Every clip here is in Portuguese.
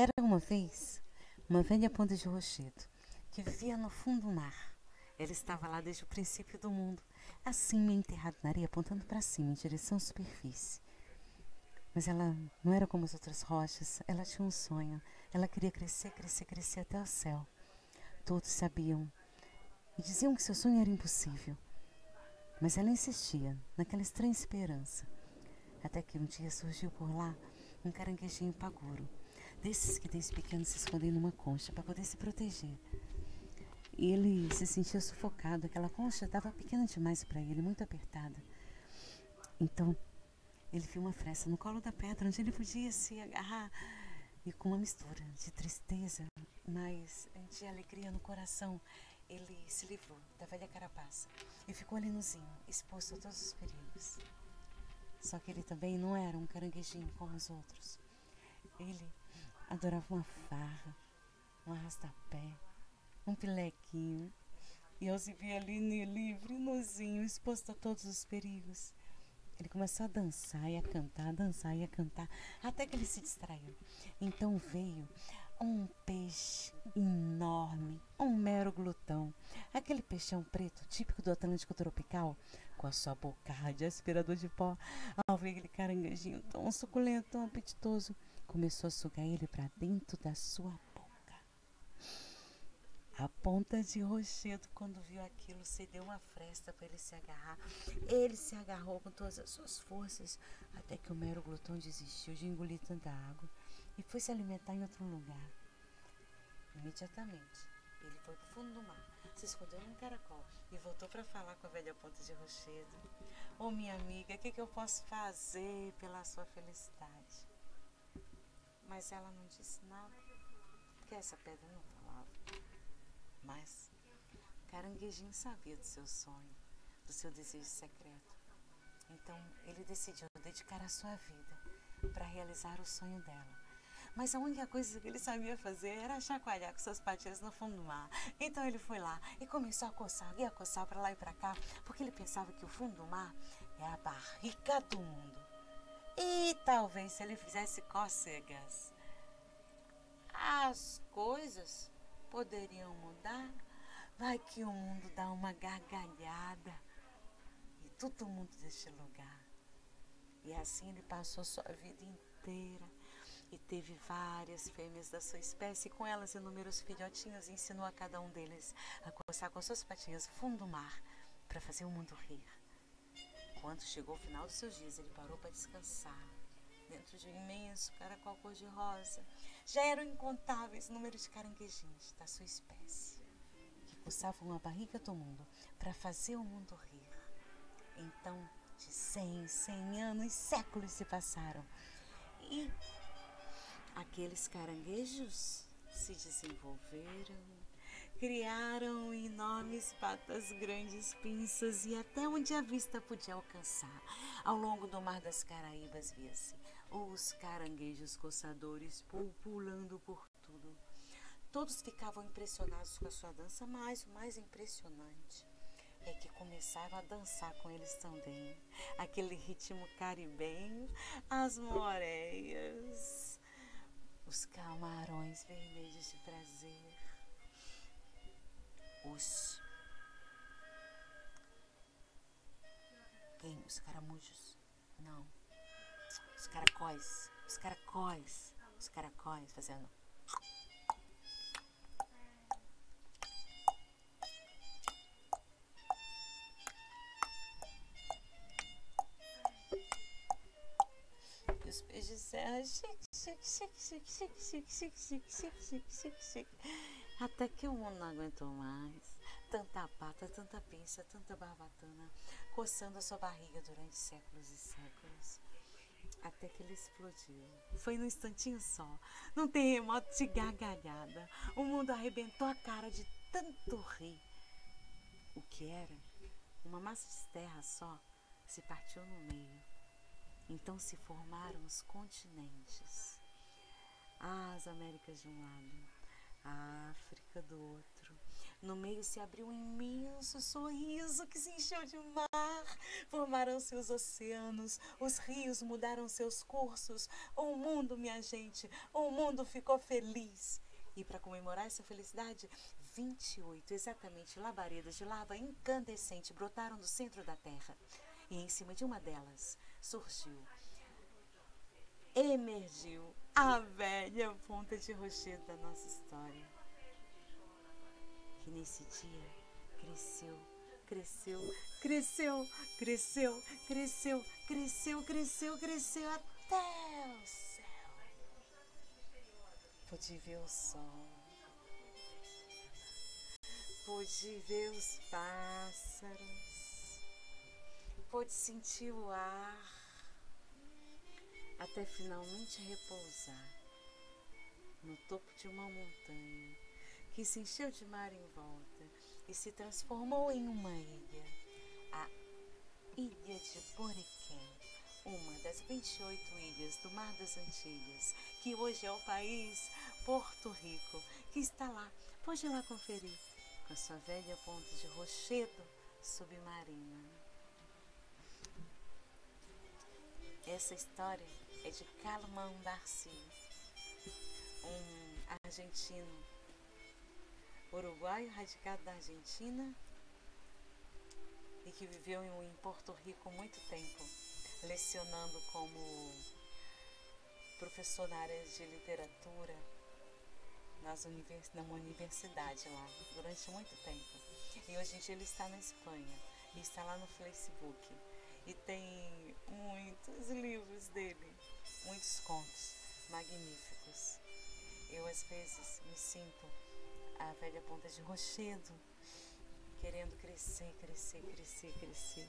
Era uma vez uma velha ponta de rochedo que vivia no fundo do mar. Ela estava lá desde o princípio do mundo, assim enterrada na areia, apontando para cima, em direção à superfície. Mas ela não era como as outras rochas, ela tinha um sonho. Ela queria crescer, crescer, crescer até o céu. Todos sabiam e diziam que seu sonho era impossível. Mas ela insistia, naquela estranha esperança. Até que um dia surgiu por lá um caranguejinho paguro, desses que desde pequeno se escondem numa concha para poder se proteger. E ele se sentia sufocado, aquela concha estava pequena demais para ele, muito apertada. Então, ele viu uma fresta no colo da pedra onde ele podia se agarrar e com uma mistura de tristeza, mas de alegria no coração, ele se livrou da velha carapaça e ficou ali nozinho, exposto a todos os perigos. Só que ele também não era um caranguejinho como os outros. Ele adorava uma farra, um arrastapé, um pilequinho. E ao se via ali livre, nozinho, exposto a todos os perigos. Ele começou a dançar e a cantar, a dançar e a cantar, até que ele se distraiu. Então veio um peixe enorme, um mero glutão, aquele peixão preto típico do Atlântico tropical, com a sua boca de aspirador de pó, ao ver aquele caranguejinho tão suculento, tão apetitoso, começou a sugar ele para dentro da sua boca. A ponta de rochedo, quando viu aquilo, cedeu uma fresta para ele se agarrar. Ele se agarrou com todas as suas forças, até que o mero glutão desistiu de engolir tanta água e foi se alimentar em outro lugar. Imediatamente, ele foi para o fundo do mar, se escondeu num caracol e voltou para falar com a velha ponta de rochedo. Ô oh, minha amiga, o que, que eu posso fazer pela sua felicidade? Mas ela não disse nada, porque essa pedra não falava. Mas Caranguejinho sabia do seu sonho, do seu desejo secreto. Então ele decidiu dedicar a sua vida para realizar o sonho dela mas a única coisa que ele sabia fazer era chacoalhar com suas patinhas no fundo do mar. Então ele foi lá e começou a coçar, e a coçar para lá e para cá, porque ele pensava que o fundo do mar é a barriga do mundo. E talvez se ele fizesse cócegas, as coisas poderiam mudar. Vai que o mundo dá uma gargalhada e todo mundo deste lugar. E assim ele passou sua vida inteira e teve várias fêmeas da sua espécie, com elas inúmeros filhotinhos, e ensinou a cada um deles a coçar com suas patinhas fundo do mar para fazer o mundo rir. Quando chegou o final dos seus dias, ele parou para descansar dentro de um imenso caracol cor-de-rosa. Já eram incontáveis números de caranguejinhos da sua espécie que coçavam a barriga do mundo para fazer o mundo rir. Então, de cem, cem anos, séculos se passaram. E Aqueles caranguejos se desenvolveram, criaram enormes patas grandes, pinças e até onde a vista podia alcançar. Ao longo do Mar das Caraíbas via-se os caranguejos coçadores pulando por tudo. Todos ficavam impressionados com a sua dança, mas o mais impressionante é que começaram a dançar com eles também. Aquele ritmo caribenho, as moreias, os camarões vermelhos de prazer, os. Quem? Os caramujos? Não. Os caracóis. Os caracóis. Os caracóis fazendo. os peixes de serra, chique, até que o mundo não aguentou mais. Tanta pata, tanta pinça, tanta barbatana, coçando a sua barriga durante séculos e séculos. Até que ele explodiu. Foi num instantinho só, num terremoto de gargalhada. O mundo arrebentou a cara de tanto rir. O que era uma massa de terra só se partiu no meio então se formaram os continentes. As Américas de um lado, a África do outro, No meio se abriu um imenso sorriso que se encheu de mar. Formaram-se os oceanos, os rios mudaram seus cursos. O mundo, minha gente, o mundo ficou feliz. E para comemorar essa felicidade, 28 exatamente labaredas de lava incandescente brotaram do centro da terra. E em cima de uma delas surgiu, emergiu a velha ponta de rochedo da nossa história. Que nesse dia cresceu, cresceu, cresceu, cresceu, cresceu, cresceu, cresceu, cresceu até o céu. Pude ver o sol, pude ver os pássaros, pude sentir o ar, até finalmente repousar no topo de uma montanha que se encheu de mar em volta e se transformou em uma ilha, a Ilha de Boriquém, uma das 28 ilhas do Mar das Antilhas, que hoje é o país Porto Rico, que está lá, pode ir lá conferir, com a sua velha ponta de rochedo submarina. Essa história é de Calman Darcy, um argentino uruguaio radicado na Argentina e que viveu em Porto Rico muito tempo, lecionando como professor na área de literatura nas univers numa universidade lá, durante muito tempo. E hoje em dia ele está na Espanha e está lá no Facebook. E tem dele, contos magníficos. Eu às vezes me sinto a velha ponta de rochedo, querendo crescer, crescer, crescer, crescer.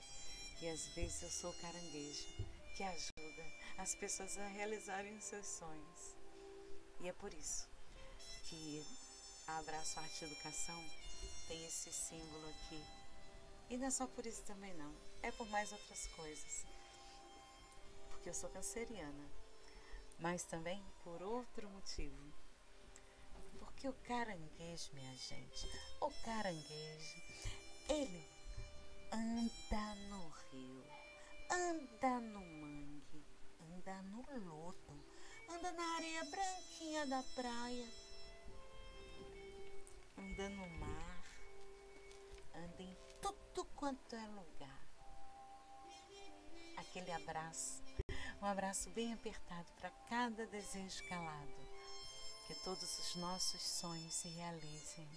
E às vezes eu sou o caranguejo que ajuda as pessoas a realizarem os seus sonhos. E é por isso que a Abraço Arte Educação tem esse símbolo aqui. E não é só por isso também não, é por mais outras coisas. Porque eu sou canceriana, mas também por outro motivo que o caranguejo, minha gente, o caranguejo, ele anda no rio, anda no mangue, anda no lodo, anda na areia branquinha da praia, anda no mar, anda em tudo quanto é lugar. Aquele abraço, um abraço bem apertado para cada desejo calado que todos os nossos sonhos se realizem.